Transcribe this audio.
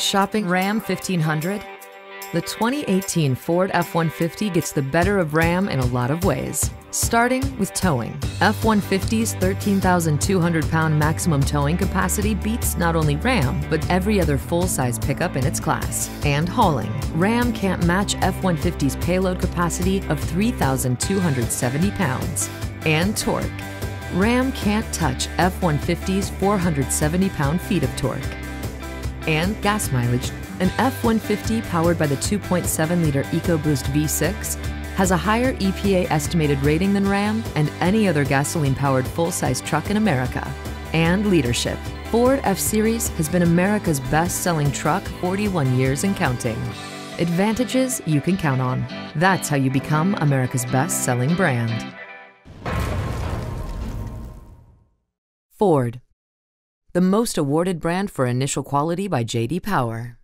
Shopping Ram 1500? The 2018 Ford F-150 gets the better of Ram in a lot of ways. Starting with towing. F-150's 13,200-pound maximum towing capacity beats not only Ram, but every other full-size pickup in its class. And hauling. Ram can't match F-150's payload capacity of 3,270 pounds. And torque. Ram can't touch F-150's 470 pound-feet of torque. And gas mileage. An F-150 powered by the 2.7-liter EcoBoost V6 has a higher EPA estimated rating than Ram and any other gasoline-powered full-size truck in America. And leadership. Ford F-Series has been America's best-selling truck 41 years and counting. Advantages you can count on. That's how you become America's best-selling brand. Ford, the most awarded brand for initial quality by JD Power.